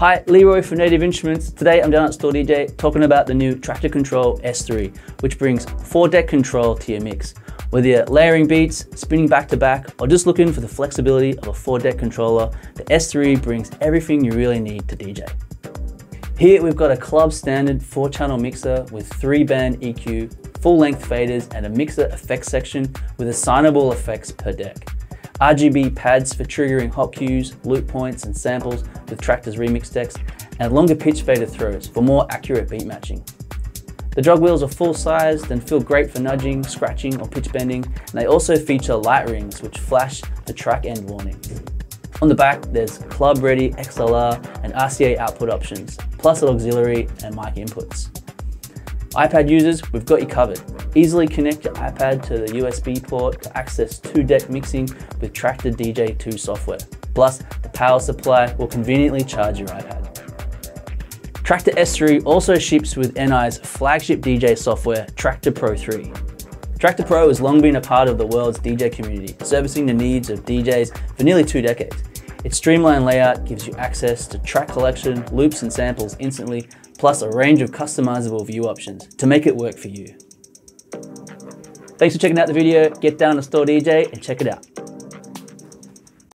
Hi, Leroy from Native Instruments. Today I'm down at Store DJ talking about the new Traktor Kontrol S3, which brings four deck control to your mix. Whether you're layering beats, spinning back to back, or just looking for the flexibility of a four deck controller, the S3 brings everything you really need to DJ. Here we've got a club standard four channel mixer with three band EQ, full length faders, and a mixer effects section with assignable effects per deck. RGB pads for triggering hot cues, loop points, and samples with Traktor's remix decks, and longer pitch fader throws for more accurate beat matching. The jog wheels are full sized and feel great for nudging, scratching, or pitch bending, and they also feature light rings which flash the track end warning. On the back, there's club ready XLR and RCA output options, plus an auxiliary and mic inputs. iPad users, we've got you covered. Easily connect your iPad to the USB port to access two deck mixing with Traktor DJ 2 software. Plus, the power supply will conveniently charge your iPad. Traktor S3 also ships with NI's flagship DJ software, Traktor Pro 3. Traktor Pro has long been a part of the world's DJ community, servicing the needs of DJs for nearly two decades. Its streamlined layout gives you access to track collection, loops and samples instantly, plus a range of customizable view options to make it work for you. Thanks for checking out the video. Get down to Store DJ and check it out.